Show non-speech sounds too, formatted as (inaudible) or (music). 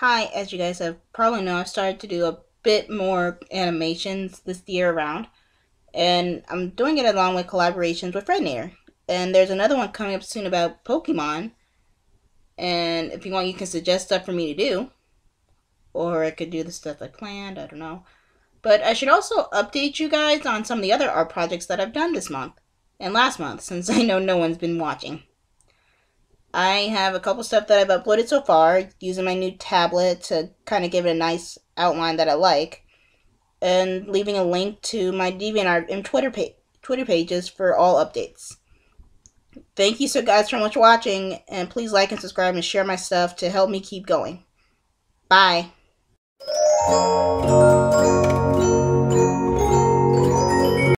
Hi, as you guys have probably know, I've started to do a bit more animations this year around. And I'm doing it along with collaborations with Rednair. And there's another one coming up soon about Pokemon. And if you want, you can suggest stuff for me to do. Or I could do the stuff I planned, I don't know. But I should also update you guys on some of the other art projects that I've done this month. And last month, since (laughs) I know no one's been watching. I have a couple stuff that I've uploaded so far using my new tablet to kind of give it a nice outline that I like, and leaving a link to my DeviantArt and Twitter pa- Twitter pages for all updates. Thank you so guys so much for watching, and please like and subscribe and share my stuff to help me keep going. Bye.